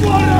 What?